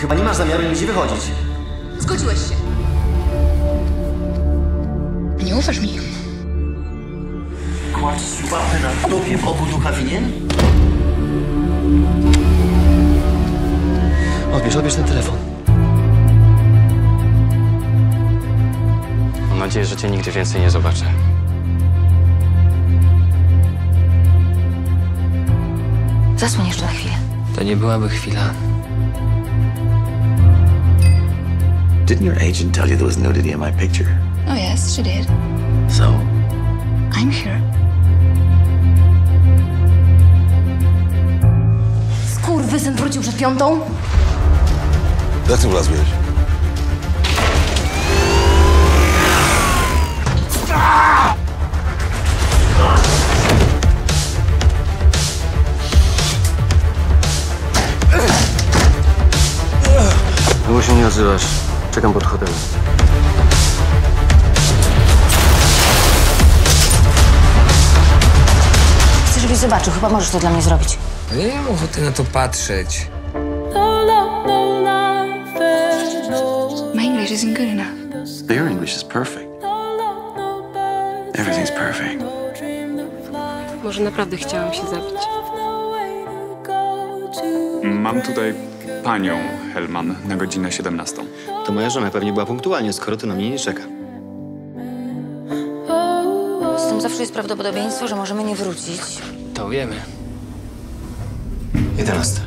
Chyba nie masz zamiaru nigdzie wychodzić. Zgodziłeś się. Nie ufasz mi. Kładź łapy na dupie w obu ducha winien? Odbierz, odbierz ten telefon. Mam nadzieję, że cię nigdy więcej nie zobaczę. Zasłoń jeszcze na chwilę. To nie byłaby chwila. Didn't your agent tell you there was nudity in my picture? Oh yes, she did. So, I'm here. Skurwysyn wrócił przed piątą? Jak ty wlazłeś? Długo się nie odzywasz. Czekam pod hotelem. Chcę, żebyś zobaczył. Chyba możesz to dla mnie zrobić. Nie mam ochoty na to patrzeć. My English isn't good enough. your English is perfect. Everything's perfect. Może naprawdę chciałam się zabić. Mam tutaj panią Helman na godzinę 17. To moja żona pewnie była punktualnie, skoro to na mnie nie czeka. Z tym zawsze jest prawdopodobieństwo, że możemy nie wrócić. To wiemy. 11.